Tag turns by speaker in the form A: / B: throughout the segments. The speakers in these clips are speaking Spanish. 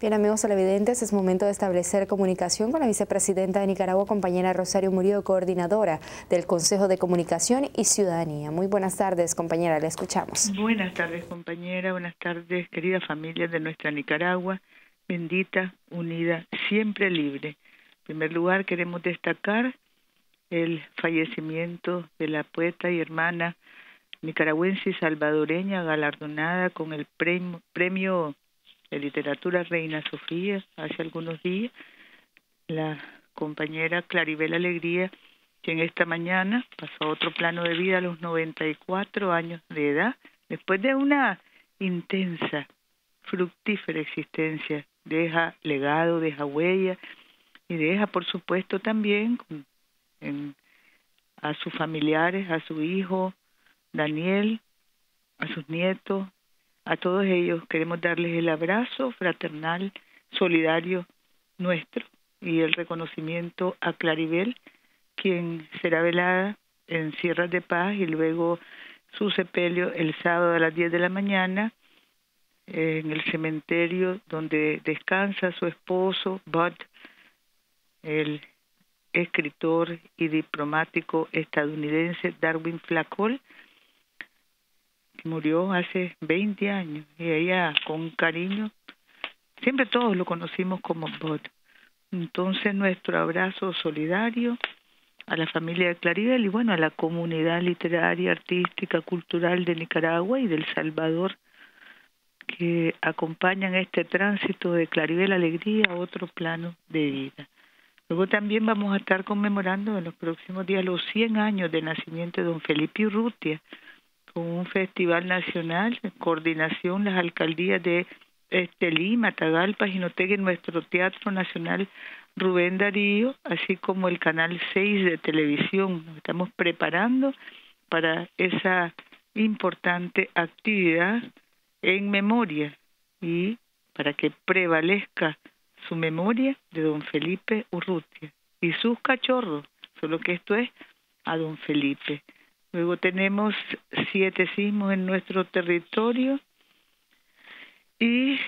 A: Bien, amigos televidentes, es momento de establecer comunicación con la vicepresidenta de Nicaragua, compañera Rosario Murillo, coordinadora del Consejo de Comunicación y Ciudadanía. Muy buenas tardes, compañera, le escuchamos.
B: Buenas tardes, compañera, buenas tardes, querida familia de nuestra Nicaragua, bendita, unida, siempre libre. En primer lugar, queremos destacar el fallecimiento de la poeta y hermana nicaragüense y salvadoreña galardonada con el premio, premio de literatura Reina Sofía hace algunos días, la compañera Claribel Alegría, quien esta mañana pasó a otro plano de vida a los 94 años de edad, después de una intensa, fructífera existencia, deja legado, deja huella y deja, por supuesto, también a sus familiares, a su hijo Daniel, a sus nietos, a todos ellos queremos darles el abrazo fraternal, solidario nuestro y el reconocimiento a Claribel, quien será velada en Sierras de Paz y luego su sepelio el sábado a las 10 de la mañana en el cementerio donde descansa su esposo, Bud, el escritor y diplomático estadounidense Darwin Flacol, murió hace 20 años y ella con cariño, siempre todos lo conocimos como Bot. Entonces nuestro abrazo solidario a la familia de Claribel y bueno, a la comunidad literaria, artística, cultural de Nicaragua y del Salvador que acompañan este tránsito de Claribel Alegría a otro plano de vida. Luego también vamos a estar conmemorando en los próximos días los 100 años de nacimiento de don Felipe Urrutia, un festival nacional, en coordinación las alcaldías de Estelí, Matagalpa, Jinotega en nuestro Teatro Nacional Rubén Darío, así como el Canal 6 de televisión. Nos estamos preparando para esa importante actividad en memoria y para que prevalezca su memoria de don Felipe Urrutia y sus cachorros, solo que esto es a don Felipe. Luego tenemos siete sismos en nuestro territorio y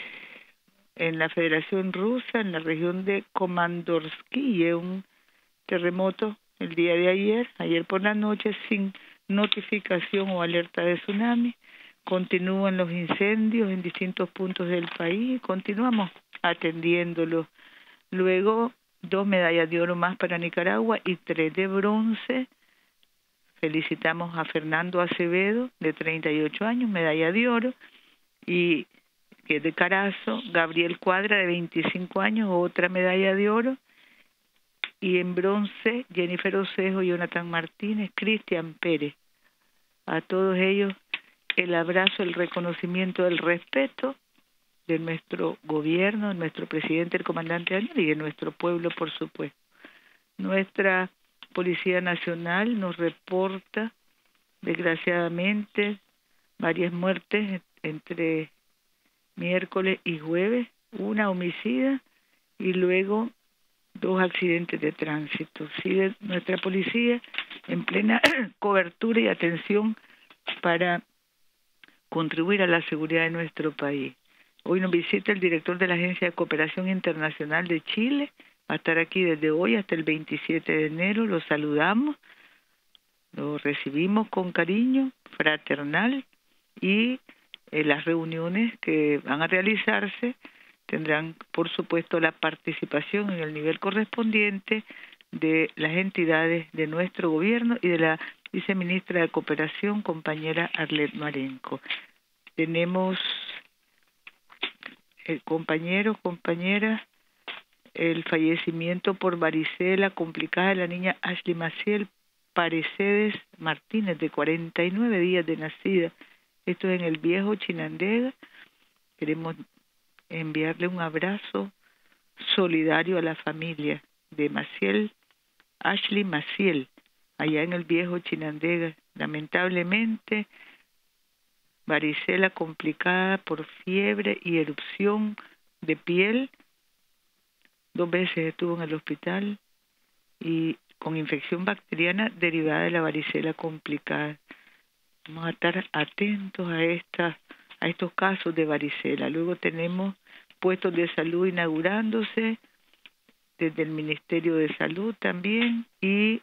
B: en la Federación Rusa, en la región de Komandorsky, un terremoto el día de ayer, ayer por la noche, sin notificación o alerta de tsunami. Continúan los incendios en distintos puntos del país y continuamos atendiéndolos. Luego, dos medallas de oro más para Nicaragua y tres de bronce Felicitamos a Fernando Acevedo, de 38 años, medalla de oro, y que es de Carazo, Gabriel Cuadra, de 25 años, otra medalla de oro, y en bronce, Jennifer Osejo, Jonathan Martínez, Cristian Pérez. A todos ellos el abrazo, el reconocimiento, el respeto de nuestro gobierno, de nuestro presidente, el comandante Daniel, y de nuestro pueblo, por supuesto. Nuestra Policía Nacional nos reporta, desgraciadamente, varias muertes entre miércoles y jueves, una homicida y luego dos accidentes de tránsito. Sigue nuestra policía en plena cobertura y atención para contribuir a la seguridad de nuestro país. Hoy nos visita el director de la Agencia de Cooperación Internacional de Chile, a estar aquí desde hoy hasta el 27 de enero. Los saludamos, los recibimos con cariño fraternal y eh, las reuniones que van a realizarse tendrán, por supuesto, la participación en el nivel correspondiente de las entidades de nuestro gobierno y de la viceministra de Cooperación, compañera Arlet Marenco. Tenemos eh, compañeros, compañeras, el fallecimiento por varicela complicada de la niña Ashley Maciel Parecedes Martínez, de 49 días de nacida. Esto es en el viejo Chinandega. Queremos enviarle un abrazo solidario a la familia de Maciel, Ashley Maciel, allá en el viejo Chinandega. Lamentablemente, varicela complicada por fiebre y erupción de piel Dos veces estuvo en el hospital y con infección bacteriana derivada de la varicela complicada. Vamos a estar atentos a estas a estos casos de varicela. Luego tenemos puestos de salud inaugurándose desde el Ministerio de Salud también y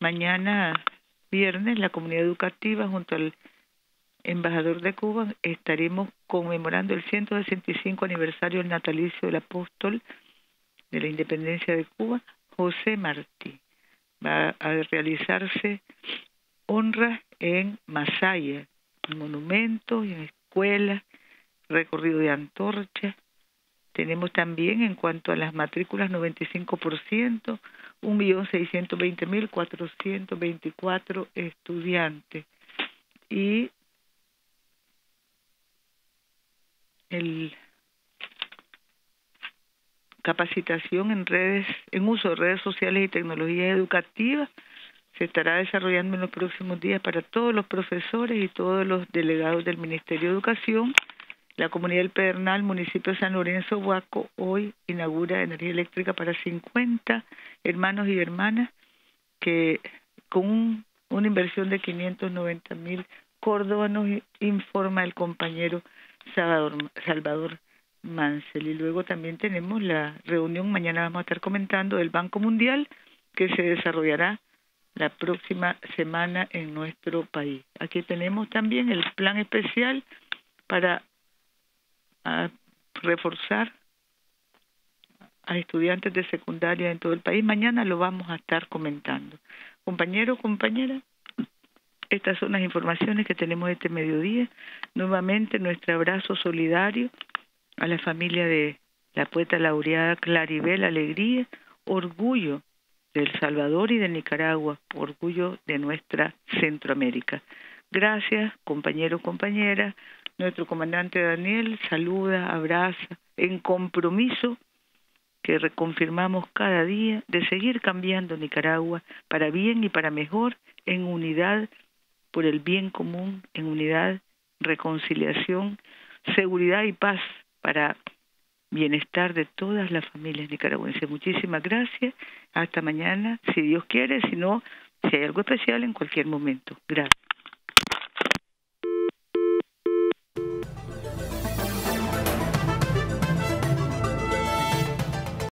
B: mañana viernes la comunidad educativa junto al embajador de Cuba estaremos conmemorando el 165 aniversario del natalicio del apóstol de la independencia de Cuba, José Martí. Va a realizarse honra en Masaya, en monumentos, en escuelas, recorrido de antorcha. Tenemos también en cuanto a las matrículas 95%, 1.620.424 estudiantes. Y el capacitación en redes, en uso de redes sociales y tecnologías educativas se estará desarrollando en los próximos días para todos los profesores y todos los delegados del Ministerio de Educación. La comunidad del Pedernal, municipio de San Lorenzo, Huaco, hoy inaugura energía eléctrica para 50 hermanos y hermanas que con una inversión de 590 mil córdobanos, informa el compañero Salvador Mansell. Y luego también tenemos la reunión, mañana vamos a estar comentando, del Banco Mundial, que se desarrollará la próxima semana en nuestro país. Aquí tenemos también el plan especial para ah, reforzar a estudiantes de secundaria en todo el país. Mañana lo vamos a estar comentando. Compañero, compañera, estas son las informaciones que tenemos este mediodía. Nuevamente nuestro abrazo solidario a la familia de la poeta laureada Claribel Alegría, orgullo de Salvador y de Nicaragua, orgullo de nuestra Centroamérica. Gracias, compañeros, compañeras. Nuestro comandante Daniel saluda, abraza, en compromiso que reconfirmamos cada día de seguir cambiando Nicaragua para bien y para mejor, en unidad por el bien común, en unidad, reconciliación, seguridad y paz para bienestar de todas las familias nicaragüenses. Muchísimas gracias. Hasta mañana, si Dios quiere, si no, si hay algo especial en cualquier momento. Gracias.